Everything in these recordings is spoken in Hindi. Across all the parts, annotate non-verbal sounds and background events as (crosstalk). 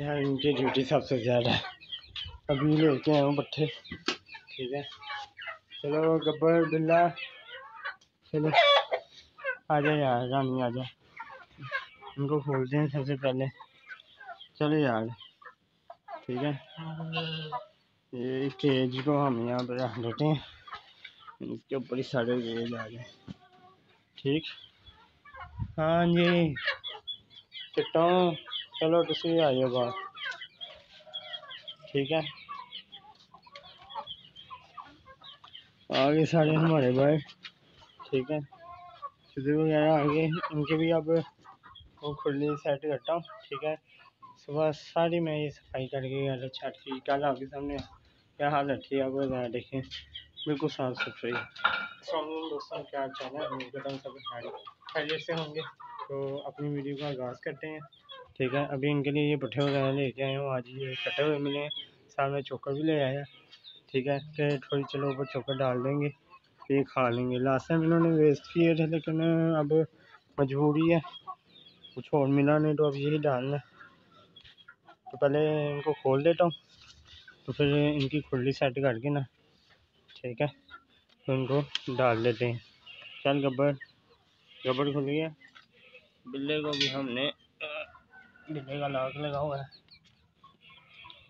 यार, इनकी ड्यूटी सबसे ज़्यादा। है अभी लेके आए हूँ पट्टे ठीक है। चलो, गब्बर, बिल्ला। चलो। आ जाए यार, रानी, आ जाए इनको खोलते हैं सबसे पहले। चलो यार। ठीक है। ये केज को हम यहाँ पर रख देते हैं। इसके ऊपर ही सारे केज आ गए। ठीक। हाँ जी चिट्टों चलो तुम आ जाओ बाहर। ठीक है? आगे सारे हमारे भाई। ठीक है? सीधे वगैरह आगे इनके भी अब वो खुली सेट करता हूँ। ठीक है? सुबह सारी मैं ये सफ़ाई करके छत की कल आपके सामने क्या हाल है? ठीक है देखें बिल्कुल साफ़ सुथरी। दोस्तों, क्या चाह रहे हैं? सब खैरियत से होंगे। तो अपनी वीडियो का आगाज़ करते हैं। ठीक है, अभी इनके लिए ये पट्टे वगैरह लेके आए हूँ। आज ये कटे हुए मिले साथ में चोकर भी ले आया ठीक है, फिर थोड़ी चलो ऊपर चोकर डाल देंगे। ये खा लेंगे। लास्ट टाइम इन्होंने वेस्ट किए थे, लेकिन अब मजबूरी है। कुछ और मिला नहीं तो अब यही डालना तो पहले इनको खोल देता हूँ। तो फिर इनकी खुली सेट करके ना, ठीक है तो इनको डाल देते हैं। चल, गब्बर। गब्बर खुल गया। बिल्ले को भी हमने बिल्ले का लाख लगा हुआ है।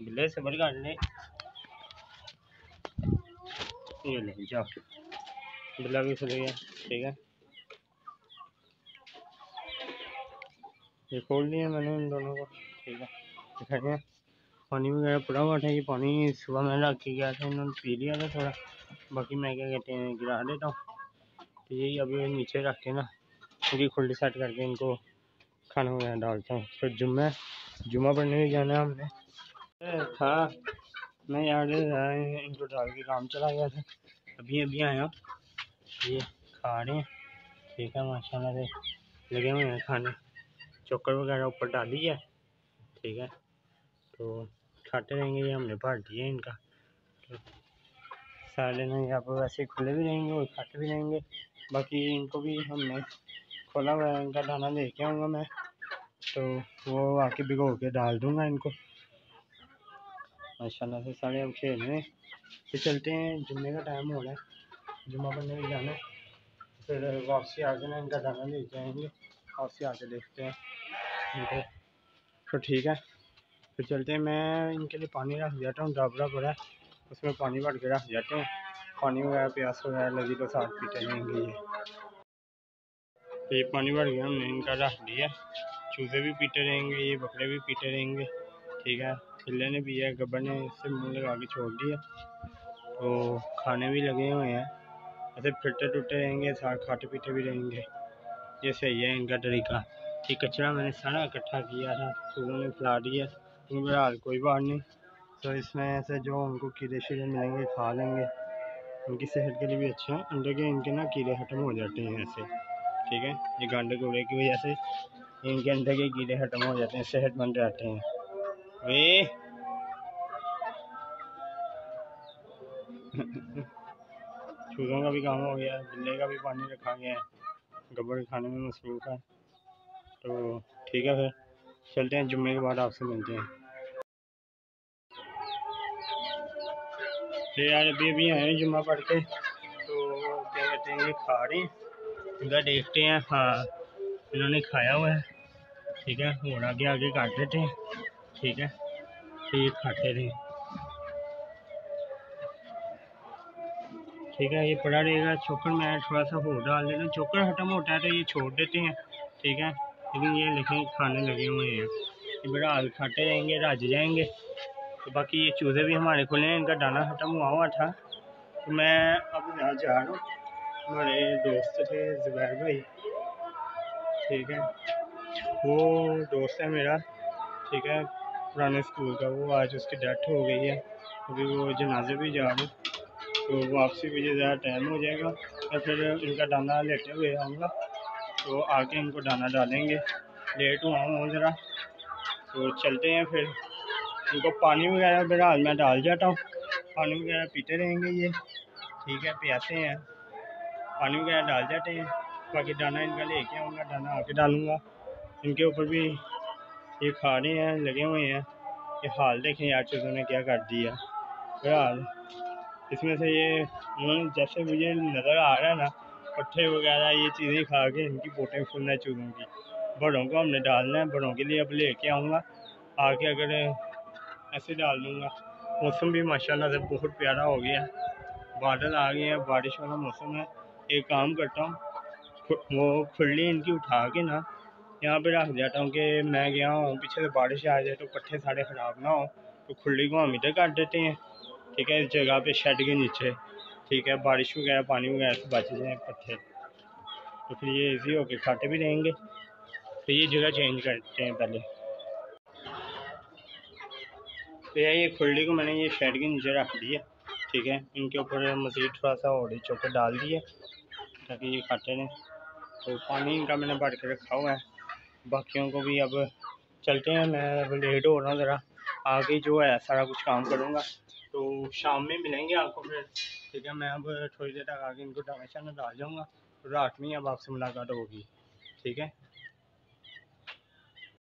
बिल्ले से बड़ी काट ले ये ले जाओ बिल्ला भी खुल गया, ठीक है। ये खोल दिया मैंने इन दोनों को, ठीक है। दिखाइए पानी वगैरह पड़ा हुआ था ये पानी, सुबह मैं रख के गया था, इन्होंने पी लिया था थोड़ा। बाकी मैं क्या कहते हैं, गिरा देता हूँ। तो यही अभी नीचे रख के ना पूरी खुली सेट करके इनको खाना वगैरह डालता हूँ। फिर जुम्मे, जुम्मा पढ़ने भी जाना हमने। था। मैं यार इनको डाल के काम चला गया था। अभी अभी आया ये खा रहे हैं। ठीक है, माशाल्लाह से लगे हुए हैं खाने। चोकर वगैरह ऊपर डाली है। ठीक है। तो खाते रहेंगे, ये हमने भर दिए इनका। तो सारे ना यहाँ पर वैसे खुले भी रहेंगे और खाते भी रहेंगे। बाकी इनको भी हमने खोला हुआ है, इनका दाना लेके आऊँगा मैं। तो वो आके भिगो के डाल दूँगा इनको। माशाल्लाह से सारे अब खेल रहे हैं। फिर चलते हैं, जुम्मे का टाइम हो रहा है। जुम्मा पढ़ने भी जाना है। फिर वापसी आके ना इनका दाना लेके आएँगे। वापसी आके देखते हैं। इनको तो ठीक है। फिर चलते हैं। मैं इनके लिए पानी रख जाता हूँ डाबरा पड़ा है। उसमें पानी भर के रख जाते हैं पानी वगैरह प्यास वगैरह लगी तो साथ पीते रहेंगे ये। ये पानी भर गया हमने इनका रख दिया। चूज़े भी पीते रहेंगे, ये बकरे भी पीते रहेंगे। ठीक है खिल्ले ने पिया गब्बर ने इससे मुँह लगा के छोड़ दिया। तो खाने भी लगे हुए हैं। ऐसे फिरते टूटे रहेंगे साथ खाते पीते भी रहेंगे। ये सही है इनका तरीका। ये कचरा मैंने सारा इकट्ठा किया था, चूज़ों ने फैला दिया। बहरहाल कोई बात नहीं। तो इसमें ऐसे जो उनको कीड़े शीड़े मिलेंगे, खा लेंगे। उनकी सेहत के लिए भी अच्छा है। अंडे के इनके ना कीड़े ख़त्म हो जाते हैं ऐसे। ठीक है? ये गांडे कूड़े की वजह से इनके अंदर के कीड़े खत्म हो जाते हैं सेहतमंद रहते हैं। वे (laughs) चूज़ों का भी काम हो गया, बिल्ले का भी पानी रखा गया है, गब्बर खाने में मसरूफ़ है तो ठीक है फिर, चलते हैं, जुम्मे के बाद आपसे मिलते हैं। तो यार अभी अभी आए हैं जुम्मा पढ़ के तो क्या कहते हैं खा रहे हैं इधर देखते हैं हाँ इन्होंने खाया हुआ है। ठीक है, और आगे आगे काट देते हैं। ठीक है तो ये खाते रहे। ठीक है, ये पड़ा रहेगा चोकर, मैं थोड़ा सा हो डाल हूँ। चोकर खत्म होता है तो ये छोड़ देते हैं। ठीक है, लेकिन ये लेकिन खाने लगे हुए हैं। ये बड़ा हाल खाते रहेंगे रज जाएँगे। तो बाकी ये चूज़े भी हमारे खुले हैं, इनका दाना ख़त्म हुआ हुआ था। तो मैं अब यहाँ जा रहा हूँ। हमारे दोस्त थे जुबैर भाई। ठीक है। वो दोस्त है मेरा। ठीक है। पुराने स्कूल का। वो आज उसकी डेथ हो गई है। अभी वो जनाजे भी जा रहे। तो वापसी मुझे ज़्यादा टाइम हो जाएगा। और फिर इनका दाना लेटे हुए आऊँगा तो आके इनको दाना डालेंगे। लेट हुआ हूँ ज़रा। तो चलते हैं फिर। इनको पानी वगैरह बहरहाल मैं डाल जाता हूँ। पानी वगैरह पीते रहेंगे ये। ठीक है। प्यासे हैं। पानी वगैरह डाल जाते हैं। बाकी दाना इनका लेके आऊँगा, दाना आके डालूँगा। इनके ऊपर भी ये खा रहे हैं, लगे हुए हैं। ये हाल देखें यार चीज़ों ने क्या कर दिया। हाल इसमें से ये उन्होंने जैसे मुझे नज़र आ रहा है ना, पट्ठे वगैरह, ये चीज़ें खा के इनकी पोटें फुलना है चूज़ों की। बड़ों को हमने डालना है, बड़ों के लिए अब लेके आऊँगा। आके अगर ऐसे डाल दूँगा। मौसम भी माशाल्लाह से बहुत प्यारा हो गया। बादल आ गए हैं, बारिश वाला मौसम है। एक काम करता हूँ वो खुली इनकी उठा के ना, यहाँ पे रख जाता हूँ कि मैं गया हूँ, पीछे से बारिश आ जाए तो पट्टे सारे ख़राब ना हो तो खुली को हम इधर काट देते हैं। ठीक है, इस जगह पे शेड के नीचे। ठीक है, बारिश वगैरह, पानी वगैरह से बच जाए पत्थर तो फिर ये इजी होके खाते भी रहेंगे। तो ये जगह चेंज करते हैं पहले। तो ये खुली को मैंने ये शेड के नीचे रख दिया ठीक है। इनके ऊपर मज़ीद थोड़ा सा और चौके डाल दिए ताकि ये खाते रहें तो पानी इनका मैंने भर के रखा हुआ है। बाकियों को भी अब चलते हैं। मैं अब लेट हो रहा हूँ ज़रा। आगे जो है, सारा कुछ काम करूँगा। तो शाम में मिलेंगे आपको फिर। ठीक है, मैं अब थोड़ी देर तक आगे इनको डाला शाना डाल जाऊँगा। रात में अब आपसे मुलाकात होगी। ठीक है?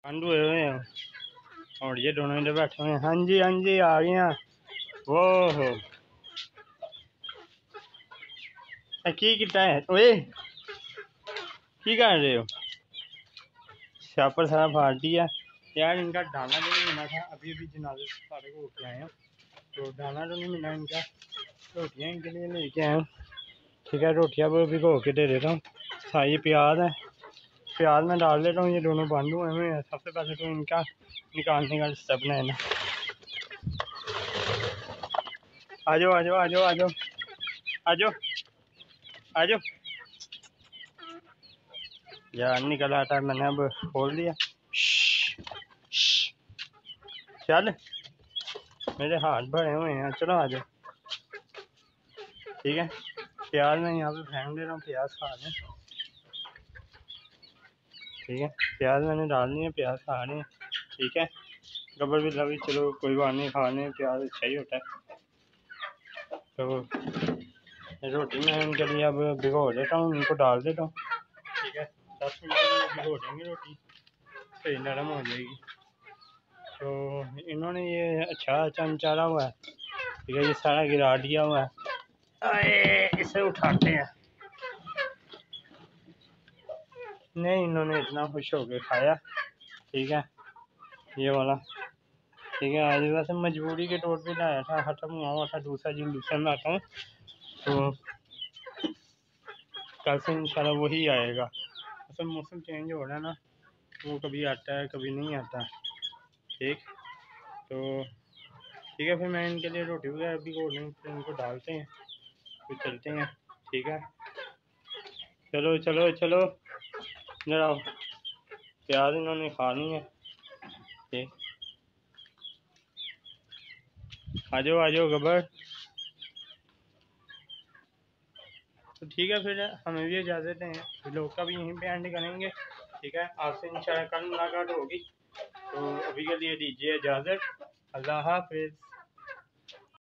ठंड हुए हुए हैं। और ये दोनों इधर बैठे हुए हैं। हाँ जी हाँ जी, आ गए हैं। वो हो की कितना है? हो? शापर सारा फाड़ दिया यार, इनका जो नहीं मिला था। अभी अभी जनाजे सारे को उठ आए हैं। तो जो नहीं मिला इनका। रोटियाँ इनके लिए लेके आए ठीक है, रोटियाँ वो भी को दे देता हूँ। साई प्याज है। प्याज मैं डाल देता हूँ। ये दोनों बंद हुए हैं सबसे पहले तो इनका निकालने का स्टेप लेना आ जाओ आ जाओ आ जाओ आ जाओ आ जाओ आ जाओ यार, निकल आता है मैंने अब, खोल दिया। चल, मेरे हाथ भरे हुए हैं, चलो आ जाओ ठीक है, प्याज मैं यहाँ पे फेंक दे रहा हूँ, प्याज खा लें ठीक है, प्याज मैंने डाल दिए, प्याज खा रहे हैं। ठीक है गबर भी लगी चलो कोई बात नहीं खाने प्याज अच्छा ही होता है। तो रोटी मैं लिए अब भिगो देता हूँ इनको डाल देता हूँ। ठीक है, दस मिनट भिगो देंगे रोटी। सही नरम हो जाएगी। तो इन्होंने ये अच्छा चमचारा हुआ है। ठीक है, ये सारा गिरा दिया हुआ है। आए इसे उठाते हैं। नहीं, इन्होंने इतना खुश होकर खाया। ठीक है, ये वाला। ठीक है, आज वैसे मजबूरी के तौर पे लाया था, ख़त्म हुआ हुआ था, दूसरा जिन दूसरा में आता हूँ। तो कल से इंशाल्लाह वही आएगा। असल मौसम चेंज हो रहा है ना, वो कभी आता है, कभी नहीं आता। ठीक? तो ठीक है, फिर मैं इनके लिए रोटी वगैरह भी को फिर इनको डालते हैं, फिर चलते हैं। ठीक है? चलो चलो चलो। जरा प्याज इन्होंने खानी है। ठीक? आ जाओ आ जाओ गबर तो ठीक है, फिर हमें भी इजाज़त हैं लोग का भी यहीं पे एंड करेंगे। ठीक है आपसे इंशाल्लाह कल मुलाकात होगी। तो अभी के लिए दीजिए इजाज़त। अल्लाह हाफिज़।